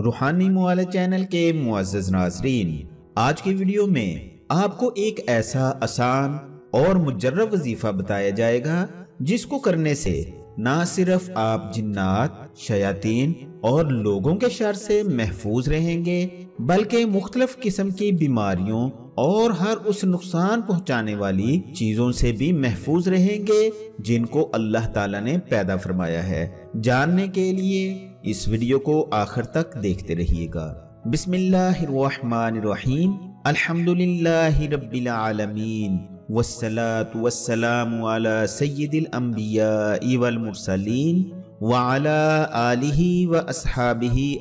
रूहानी मुआल चैनल के मुआज़ नाजरीन, आज की वीडियो में आपको एक ऐसा आसान और मुजर्रब वजीफा बताया जाएगा, जिसको करने से ना सिर्फ़ आप जिन्नात, शयातीन और लोगों के शर से महफूज रहेंगे, बल्कि मुख्तलफ किस्म की बीमारियों और हर उस नुकसान पहुँचाने वाली चीज़ों से भी महफूज रहेंगे, जिनको अल्लाह ताला ने पैदा फरमाया है। जानने के लिए इस वीडियो को आखिर तक देखते रहिएगा। बिस्मिल्लाहिर्रहमानिर्रहीम। अल्हम्दुलिल्लाहि रब्बिल आलमीन। वस्सलातु वस्सलामु अला सय्यिदिल वल व अला आलिहि व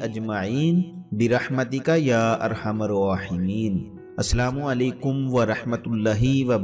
अजमाइन बिरहमतिका या अरहमर राहिमीन। अस्सलामु अलैकुम व रहमतुल्लाहि व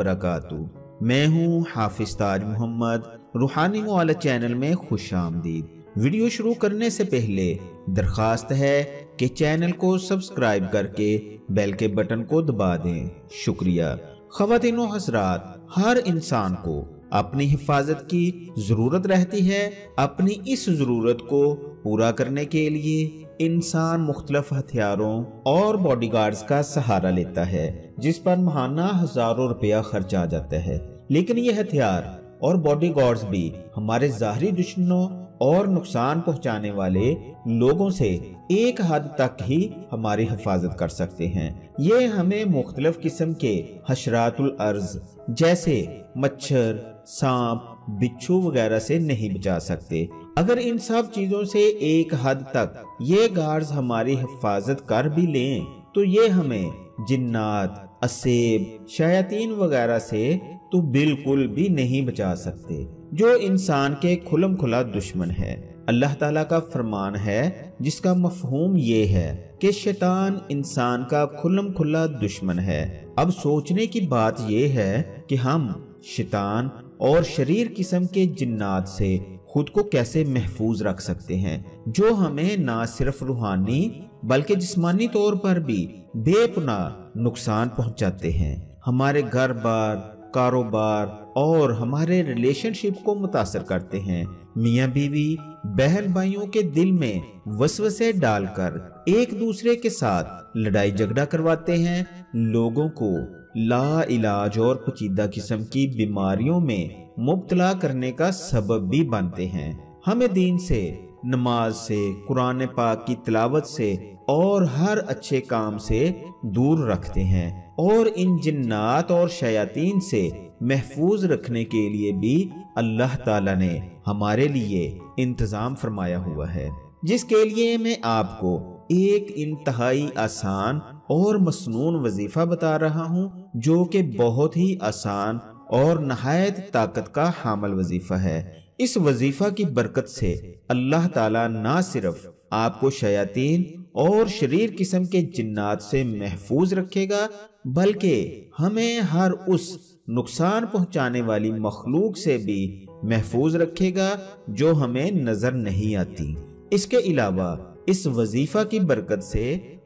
मैं हूँ हाफिज ताज मोहम्मद। रूहानी वाला चैनल में खुश आमदीद। वीडियो शुरू करने से पहले दरखास्त है कि चैनल को सब्सक्राइब करके बेल के बटन को दबा दें। शुक्रिया। खातिन हजरात, हर इंसान को अपनी हिफाजत की ज़रूरत रहती है, अपनी इस ज़रूरत को पूरा करने के लिए इंसान मुख्तलफ हथियारों और बॉडी बॉडीगार्ड्स का सहारा लेता है, जिस पर महाना हज़ारों रुपया खर्च आ जाता है। लेकिन ये हथियार और बॉडी बॉडीगार्ड्स भी हमारे जाहरी दुश्मनों और नुकसान पहुँचाने वाले लोगों से एक हद तक ही हमारी हिफाजत कर सकते हैं। ये हमें मुख्तलिफ़ किस्म के हशरातुल अर्ज़, जैसे मच्छर, सांप, बिच्छू वगैरह से नहीं बचा सकते। अगर इन सब चीज़ों से एक हद तक ये गार्ड्स हमारी हिफाजत कर भी लें तो ये हमें जिन्नात, असेब, शयातीन वगैरह से तो बिल्कुल भी नहीं बचा सकते। जो इंसान के खुलम खुला दुश्मन है। अल्लाह ताला का फरमान है, जिसका मफहूम ये है कि शैतान इंसान का खुलम खुला दुश्मन है। अब सोचने की बात यह है कि हम शैतान और शरीर किस्म के जिन्नात से खुद को कैसे महफूज रख सकते हैं, जो हमें ना सिर्फ़ रूहानी, बल्कि जिस्मानी तौर पर भी बेपना नुकसान पहुंचाते हैं। हमारे घर बार कारोबार और हमारे रिलेशनशिप को मुतासर करते हैं। मियाँ बीवी, बहन भाइयों के दिल में वसवसे डालकर एक दूसरे के साथ लड़ाई झगड़ा करवाते हैं। लोगों को ला इलाज और पचीदा किस्म की बीमारियों में मुबतला करने का सबब भी बनते हैं। हमें दीन से नमाज़ से, कुरान पाक की तलावत से और हर अच्छे काम से दूर रखते हैं और इन जिन्नात और शयातीन से महफूज रखने के लिए भी अल्लाह ताला ने हमारे लिए इंतज़ाम फरमाया हुआ है। जिसके लिए मैं आपको एक इंतहाई आसान और मसनून वजीफा बता रहा हूँ, जो कि बहुत ही आसान और नहायत ताकत का हामल वजीफा है। इस वजीफा की बरकत से अल्लाह ताला ना सिर्फ़ आपको शयातीन और शरीर किस्म के जिन्नात से महफूज रखेगा, बल्कि हमें हर उस नुकसान पहुँचाने वाली मखलूक से भी महफूज रखेगा जो हमें नज़र नहीं आती। इसके अलावा इस वजीफा की बरकत से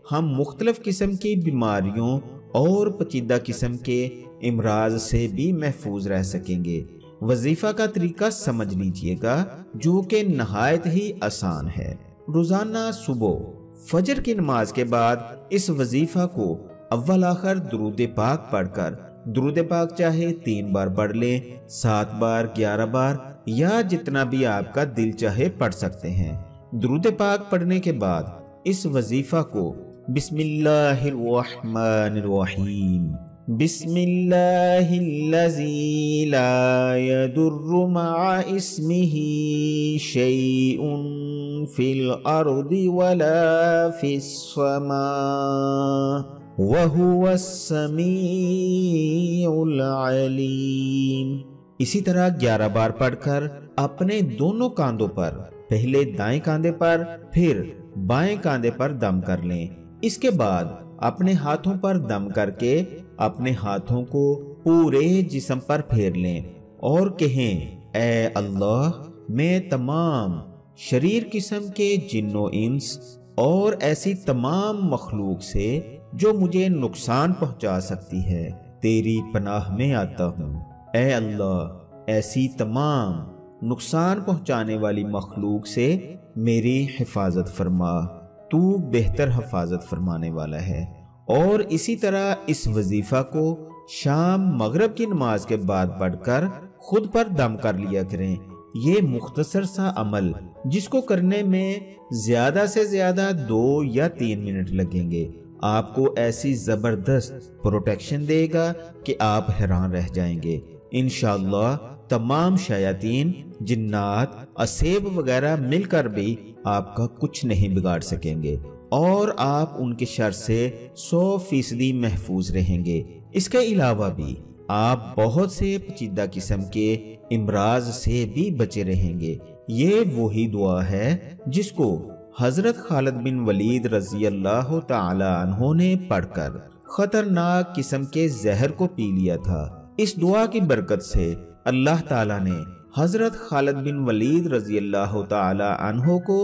हम मुख्तलिफ़ किस्म की बीमारियों और पचीदा किस्म के इमराज से भी महफूज रह सकेंगे। वजीफा का तरीका समझ लीजिएगा, जो कि नहायत ही आसान है। रोज़ाना सुबह फजर की नमाज़ के बाद इस वजीफा को अव्वल आखिर दरूद पाक पढ़कर, दरूद पाक चाहे तीन बार पढ़ लें, सात बार, ग्यारह बार, या जितना भी आपका दिल चाहे पढ़ सकते हैं। दरूद पाक पढ़ने के बाद इस वजीफा को बिस्मिल्लाहिर्रहमानिर्रहीम बिस्मिल्लाहिल्लज़ी ला यदुर्रु मआ इस्मिही शैउन फिल अर्दि वला फिस समा वहुवस्समीउल अलीम। इसी तरह ग्यारह बार पढ़कर अपने दोनों कांधों पर, पहले दाएँ कांधे पर, फिर बाएँ कांधे पर दम कर लें। इसके बाद अपने हाथों पर दम करके अपने हाथों को पूरे जिसम पर फेर लें और कहें ए अल्लाह, मैं तमाम शरीर किस्म के जिन्नो, इंस और ऐसी तमाम मखलूक से जो मुझे नुकसान पहुँचा सकती है, तेरी पनाह में आता हूँ। ए अल्लाह, ऐसी तमाम नुकसान पहुँचाने वाली मखलूक से मेरी हिफाजत फरमा। तू बेहतर हिफाजत फरमाने वाला है। और इसी तरह इस वजीफा को शाम मगरब की नमाज़ के बाद पढ़कर खुद पर दम कर लिया करें। ये मुख्तसर सा अमल, जिसको करने में ज़्यादा से ज़्यादा दो या तीन मिनट लगेंगे। आपको ऐसी ज़बरदस्त प्रोटेक्शन देगा कि आप हैरान रह जाएँगे। इनशाला तमाम शयातीन, जिन्नात, असेब वगैरह मिलकर भी आपका कुछ नहीं बिगाड़ सकेंगे। और आप उनके शर से सौ फ़ीसदी महफूज रहेंगे। इसके अलावा भी आप बहुत से पचीदा किस्म के इमराज से भी बचे रहेंगे। ये वही दुआ है जिसको हज़रत खालिद बिन वलीद रज़ी अल्लाह तहों ने पढ़कर खतरनाक किस्म के जहर को पी लिया था। इस दुआ की बरकत से अल्लाह ताला ने हज़रत खालिद बिन वलीद रज़ी अल्लाह तहों को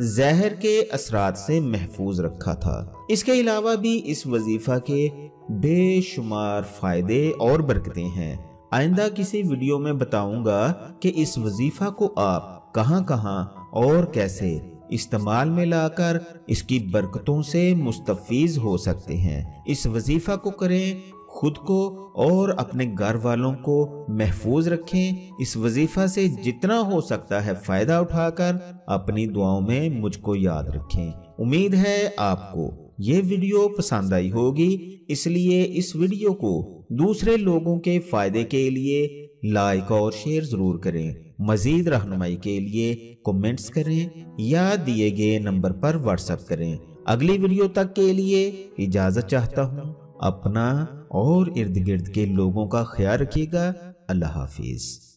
जहर के असरात से महफूज रखा था। इसके अलावा भी इस वजीफा के बेशुमार फ़ायदे और बरकतें हैं। आइंदा किसी वीडियो में बताऊँगा कि इस वजीफा को आप कहाँ कहाँ और कैसे इस्तेमाल में लाकर इसकी बरकतों से मुस्तफीज हो सकते हैं। इस वजीफा को करें खुद को और अपने घर वालों को महफूज रखें। इस वजीफा से जितना हो सकता है फ़ायदा उठाकर अपनी दुआओं में मुझको याद रखें। उम्मीद है आपको ये वीडियो पसंद आई होगी। इसलिए इस वीडियो को दूसरे लोगों के फ़ायदे के लिए लाइक और शेयर ज़रूर करें। मजीद रहनुमाई के लिए कमेंट्स करें या दिए गए नंबर पर व्हाट्सएप करें। अगली वीडियो तक के लिए इजाज़त चाहता हूँ। अपना और इर्द गिर्द के लोगों का ख्याल रखिएगा। अल्लाह हाफिज़।